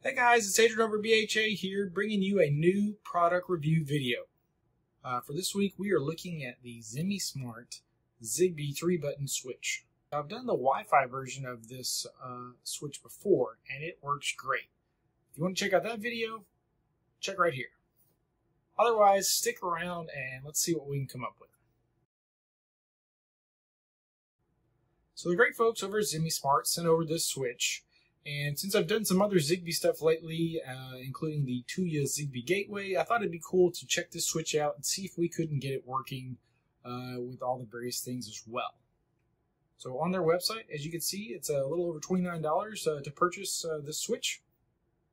Hey guys, it's Adrian over BHA here, bringing you a new product review video. Uh, for this week, we are looking at the Zemismart Zigbee 3-button switch. I've done the Wi-Fi version of this uh, switch before, and it works great. If you want to check out that video, check right here. Otherwise, stick around and let's see what we can come up with. So the great folks over at Zemismart sent over this switch and since I've done some other Zigbee stuff lately, uh, including the Tuya Zigbee Gateway, I thought it'd be cool to check this switch out and see if we couldn't get it working uh, with all the various things as well. So on their website, as you can see, it's a little over $29 uh, to purchase uh, this switch.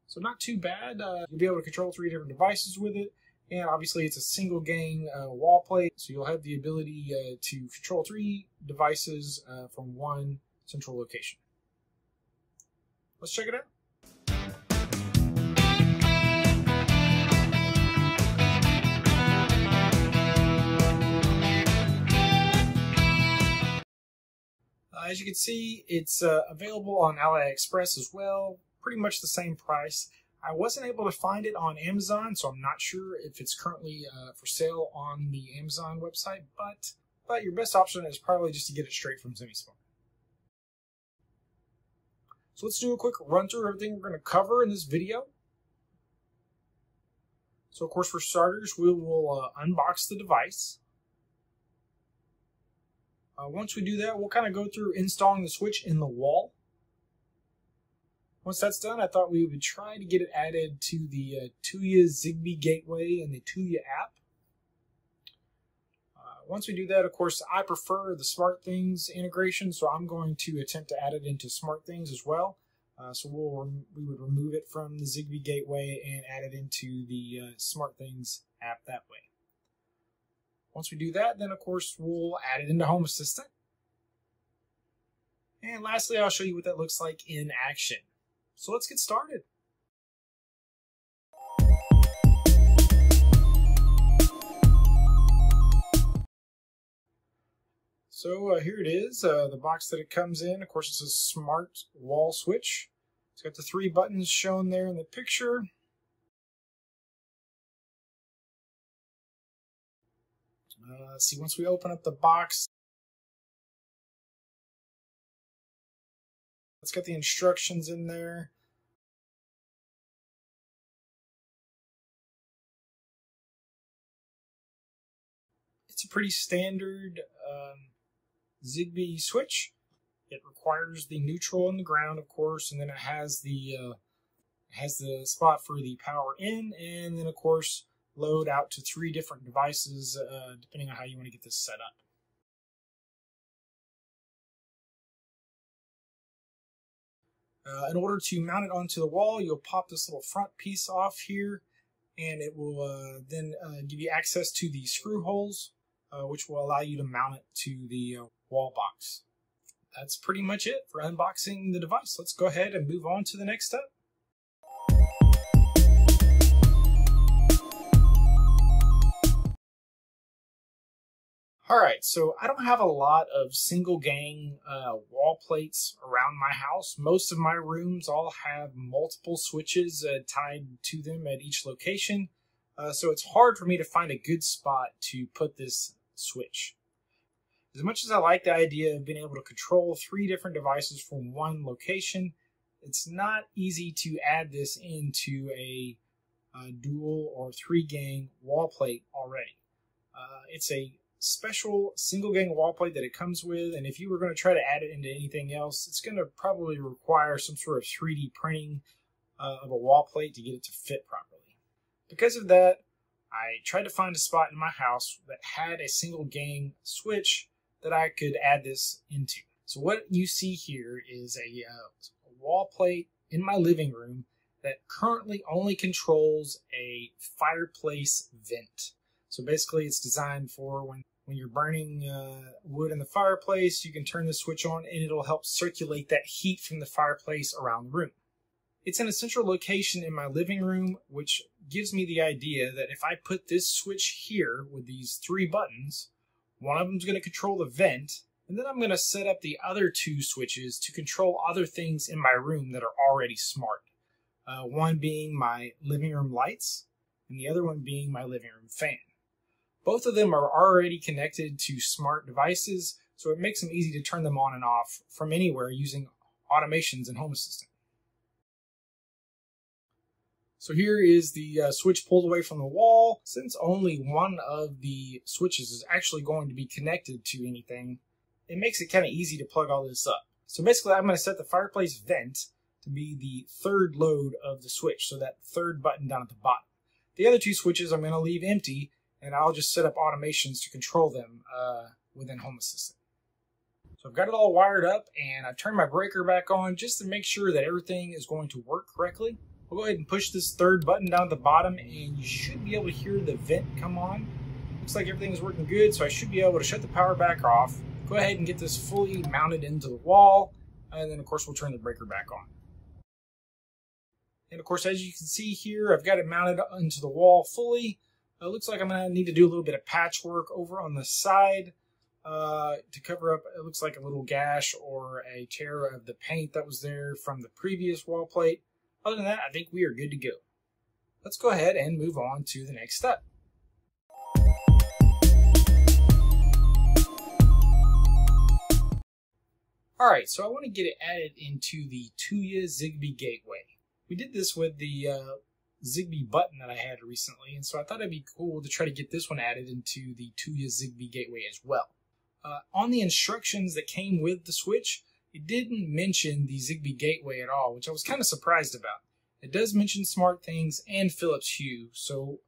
So not too bad. Uh, you'll be able to control three different devices with it. And obviously it's a single gang uh, wall plate, so you'll have the ability to control three devices from one central location. Let's check it out. Uh, as you can see, it's uh, available on AliExpress as well. Pretty much the same price. I wasn't able to find it on Amazon, so I'm not sure if it's currently uh, for sale on the Amazon website. But but your best option is probably just to get it straight from Zemismart. So let's do a quick run through everything we're going to cover in this video. So of course, for starters, we will uh, unbox the device. Uh, once we do that, we'll kind of go through installing the switch in the wall. Once that's done, I thought we would try to get it added to the uh, Tuya Zigbee Gateway and the Tuya app. Once we do that, of course, I prefer the SmartThings integration, so I'm going to attempt to add it into SmartThings as well. Uh, so we'll we would remove it from the Zigbee gateway and add it into the uh, SmartThings app that way. Once we do that, then of course we'll add it into Home Assistant. And lastly, I'll show you what that looks like in action. So let's get started. So uh, here it is, uh, the box that it comes in. Of course, it's a smart wall switch. It's got the three buttons shown there in the picture. Uh, see, once we open up the box, it's got the instructions in there. It's a pretty standard um, Zigbee switch. It requires the neutral and the ground, of course, and then it has the uh, has the spot for the power in, and then of course load out to three different devices, uh, depending on how you want to get this set up. Uh, in order to mount it onto the wall, you'll pop this little front piece off here, and it will uh, then uh, give you access to the screw holes, uh, which will allow you to mount it to the uh, wall box. That's pretty much it for unboxing the device. Let's go ahead and move on to the next step. All right, so I don't have a lot of single gang uh, wall plates around my house. Most of my rooms all have multiple switches uh, tied to them at each location, uh, so it's hard for me to find a good spot to put this switch. As much as I like the idea of being able to control three different devices from one location, it's not easy to add this into a, a dual or three gang wall plate already. Uh, it's a special single gang wall plate that it comes with, and if you were going to try to add it into anything else, it's going to probably require some sort of 3D printing uh, of a wall plate to get it to fit properly. Because of that, I tried to find a spot in my house that had a single gang switch that I could add this into. So what you see here is a, uh, a wall plate in my living room that currently only controls a fireplace vent. So basically it's designed for when, when you're burning uh, wood in the fireplace, you can turn the switch on and it'll help circulate that heat from the fireplace around the room. It's in a central location in my living room, which gives me the idea that if I put this switch here with these three buttons, one of them's going to control the vent, and then I'm going to set up the other two switches to control other things in my room that are already smart. uh, one being my living room lights, and the other one being my living room fan. Both of them are already connected to smart devices, so it makes them easy to turn them on and off from anywhere using automations in Home Assistant. So here is the uh, switch pulled away from the wall. Since only one of the switches is actually going to be connected to anything, it makes it kind of easy to plug all this up. So basically I'm going to set the fireplace vent to be the third load of the switch, so that third button down at the bottom. The other two switches I'm going to leave empty, and I'll just set up automations to control them uh, within Home Assistant. So I've got it all wired up, and I've turned my breaker back on just to make sure that everything is going to work correctly. We'll go ahead and push this third button down at the bottom, and you should be able to hear the vent come on. Looks like everything is working good, so I should be able to shut the power back off. Go ahead and get this fully mounted into the wall, and then of course we'll turn the breaker back on. And of course, as you can see here, I've got it mounted into the wall fully. It looks like I'm to need to do a little bit of patchwork over on the side uh, to cover up, it looks like a little gash or a tear of the paint that was there from the previous wall plate. Other than that, I think we are good to go. Let's go ahead and move on to the next step. Alright, so I want to get it added into the Tuya Zigbee Gateway. We did this with the uh, Zigbee button that I had recently, and so I thought it'd be cool to try to get this one added into the Tuya Zigbee Gateway as well. Uh, on the instructions that came with the Switch, it didn't mention the Zigbee Gateway at all, which I was kind of surprised about. It does mention SmartThings and Philips Hue, so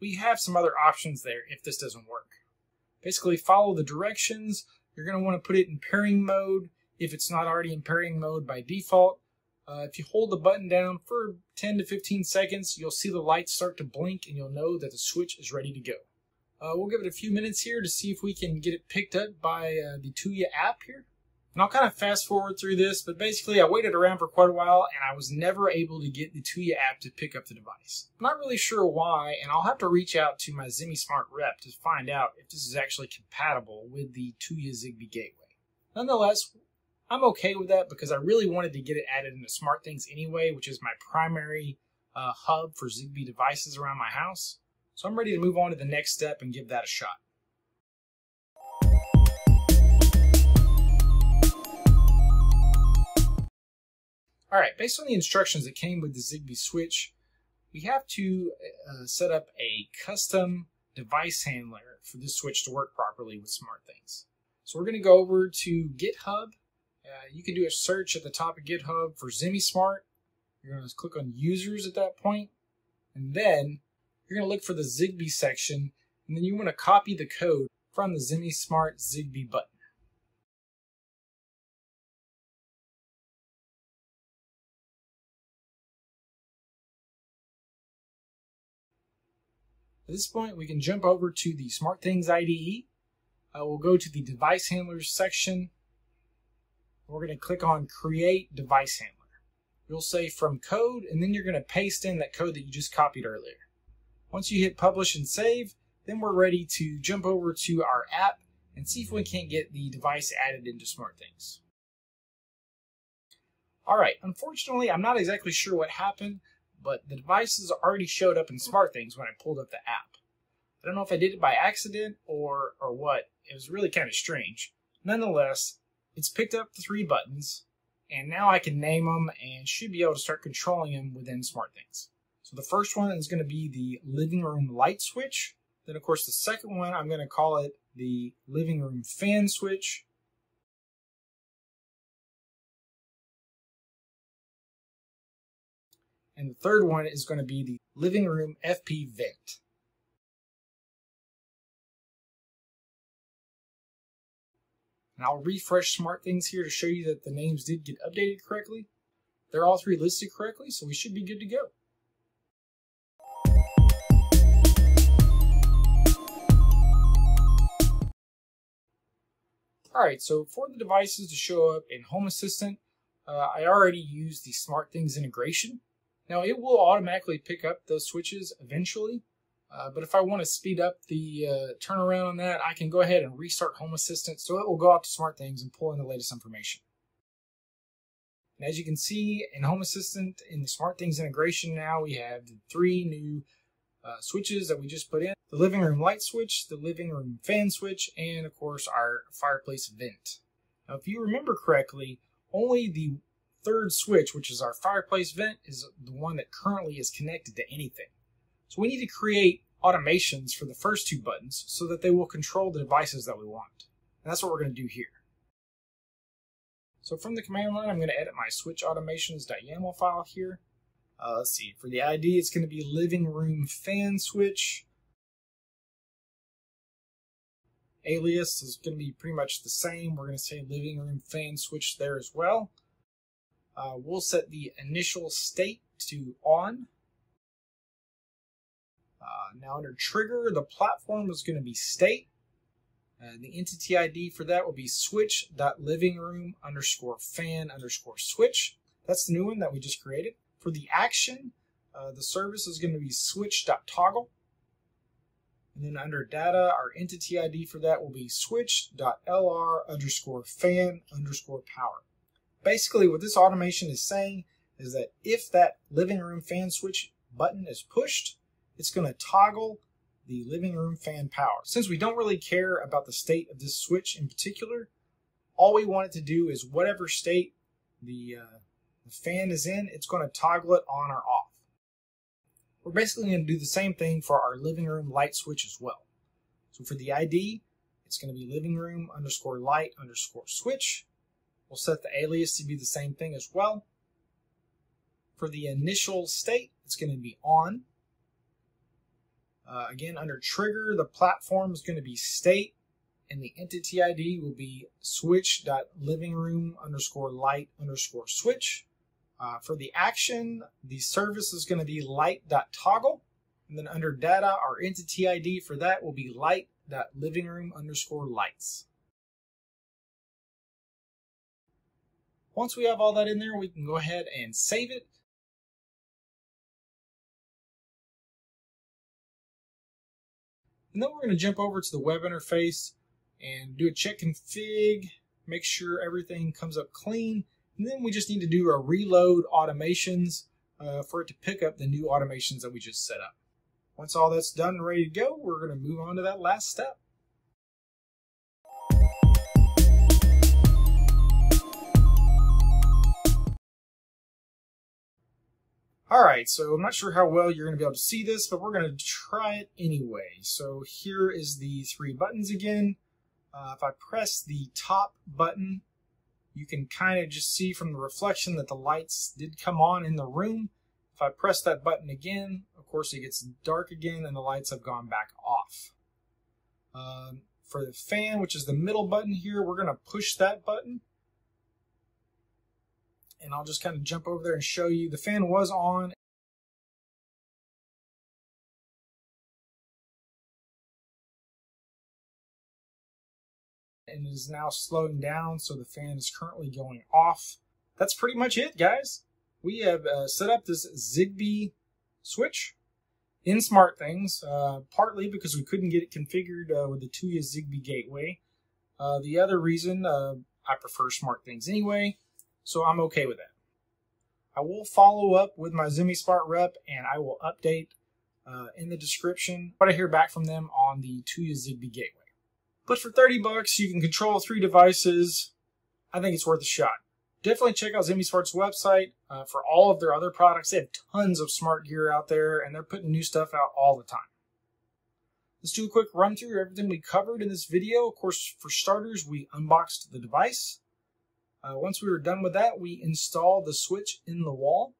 we have some other options there if this doesn't work. Basically, follow the directions. You're going to want to put it in pairing mode if it's not already in pairing mode by default. Uh, if you hold the button down for 10 to 15 seconds, you'll see the lights start to blink and you'll know that the switch is ready to go. Uh, we'll give it a few minutes here to see if we can get it picked up by uh, the Tuya app here. And I'll kind of fast forward through this, but basically I waited around for quite a while and I was never able to get the Tuya app to pick up the device. I'm not really sure why, and I'll have to reach out to my Zemismart rep to find out if this is actually compatible with the Tuya Zigbee gateway. Nonetheless, I'm okay with that because I really wanted to get it added into SmartThings anyway, which is my primary uh, hub for Zigbee devices around my house. So I'm ready to move on to the next step and give that a shot. Alright, based on the instructions that came with the Zigbee switch, we have to uh, set up a custom device handler for this switch to work properly with SmartThings. So we're going to go over to GitHub uh, you can do a search at the top of GitHub for Zemismart. You're going to click on users at that point, and then you're going to look for the Zigbee section, and then you want to copy the code from the Zemismart Zigbee button. At this point, we can jump over to the SmartThings IDE. Uh, we'll go to the Device Handlers section we're going to click on Create Device Handler. You'll say from code, and then you're going to paste in that code that you just copied earlier. Once you hit Publish and Save, then we're ready to jump over to our app and see if we can't get the device added into SmartThings. Alright, unfortunately, I'm not exactly sure what happened, but the devices already showed up in SmartThings when I pulled up the app. I don't know if I did it by accident or, or what. It was really kind of strange. Nonetheless, it's picked up the three buttons, and now I can name them and should be able to start controlling them within SmartThings. So the first one is going to be the living room light switch. Then, of course, the second one, I'm going to call it the living room fan switch. And the third one is going to be the living room FP vent. And I'll refresh SmartThings here to show you that the names did get updated correctly. They're all three listed correctly, so we should be good to go. Alright, so for the devices to show up in Home Assistant, uh, I already used the SmartThings integration. Now it will automatically pick up those switches eventually, uh, but if I want to speed up the uh, turnaround on that, I can go ahead and restart Home Assistant so it will go out to SmartThings and pull in the latest information. And as you can see in Home Assistant in the SmartThings integration now, we have the three new uh, switches that we just put in. The living room light switch, the living room fan switch, and of course our fireplace vent. Now if you remember correctly, only the third switch, which is our fireplace vent, is the one that currently is connected to anything. So we need to create automations for the first two buttons so that they will control the devices that we want. And that's what we're going to do here. So from the command line, I'm going to edit my switch automations.yaml file here. Uh, let's see, for the ID, it's going to be living room fan switch. Alias is going to be pretty much the same. We're going to say living room fan switch there as well. Uh, we'll set the initial state to on. Uh, now under trigger, the platform is going to be state. And the entity ID for that will be switch.livingroom underscore fan underscore switch. That's the new one that we just created. For the action, uh, the service is going to be switch.toggle. And then under data, our entity ID for that will be switch.lr underscore fan underscore power. Basically, what this automation is saying is that if that living room fan switch button is pushed, it's going to toggle the living room fan power. Since we don't really care about the state of this switch in particular, all we want it to do is whatever state the, uh, the fan is in, it's going to toggle it on or off. We're basically going to do the same thing for our living room light switch as well. So for the ID, it's going to be living room underscore light underscore switch. We'll set the alias to be the same thing as well. For the initial state, it's going to be on. Uh, again, under trigger, the platform is going to be state, and the entity ID will be switch.livingroom underscore light underscore switch. Uh, for the action, the service is going to be light.toggle. And then under data, our entity ID for that will be light.livingroom underscore lights. Once we have all that in there, we can go ahead and save it. And then we're going to jump over to the web interface and do a check config, make sure everything comes up clean. And then we just need to do a reload automations uh, for it to pick up the new automations that we just set up. Once all that's done and ready to go, we're going to move on to that last step. All right, so I'm not sure how well you're going to be able to see this, but we're going to try it anyway. So here is the three buttons again. Uh, if I press the top button, you can kind of just see from the reflection that the lights did come on in the room. If I press that button again, of course it gets dark again and the lights have gone back off. Um, for the fan, which is the middle button here, we're going to push that button and I'll just kind of jump over there and show you. The fan was on. And is now slowing down, so the fan is currently going off. That's pretty much it, guys. We have uh, set up this Zigbee switch in SmartThings, uh, partly because we couldn't get it configured uh, with the Tuya Zigbee gateway. Uh, the other reason, uh, I prefer SmartThings anyway. So I'm okay with that. I will follow up with my Zemismart rep and I will update uh, in the description what I hear back from them on the Tuya Zigbee Gateway. But for 30 bucks, you can control three devices. I think it's worth a shot. Definitely check out Zemismart's website uh, for all of their other products. They have tons of smart gear out there and they're putting new stuff out all the time. Let's do a quick run through everything we covered in this video. Of course, for starters, we unboxed the device. Uh, once we were done with that, we installed the switch in the wall.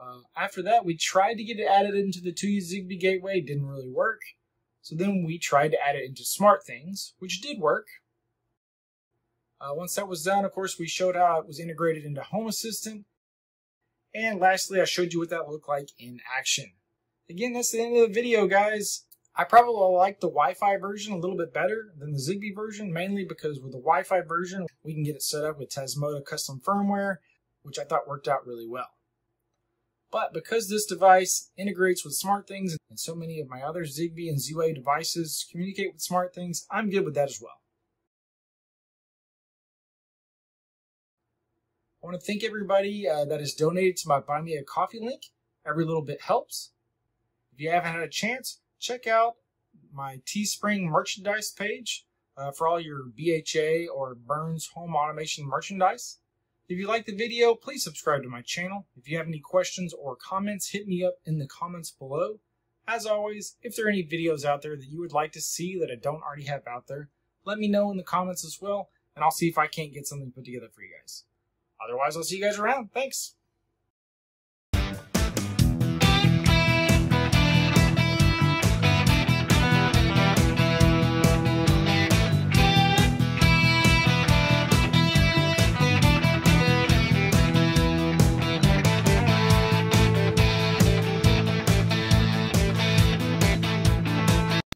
Uh, after that, we tried to get it added into the Tuya Zigbee gateway, didn't really work. So then we tried to add it into SmartThings, which did work. Uh, once that was done, of course, we showed how it was integrated into Home Assistant. And lastly, I showed you what that looked like in action. Again, that's the end of the video, guys. I probably like the Wi-Fi version a little bit better than the Zigbee version, mainly because with the Wi-Fi version, we can get it set up with Tasmota custom firmware, which I thought worked out really well. But because this device integrates with SmartThings and so many of my other Zigbee and Z-Wave devices communicate with SmartThings, I'm good with that as well. I want to thank everybody uh, that has donated to my Buy Me a Coffee link. Every little bit helps. If you haven't had a chance, check out my Teespring merchandise page uh, for all your BHA or Burns home automation merchandise. If you like the video, please subscribe to my channel. If you have any questions or comments, hit me up in the comments below. As always, if there are any videos out there that you would like to see that I don't already have out there, let me know in the comments as well, and I'll see if I can't get something put together for you guys. Otherwise, I'll see you guys around. Thanks.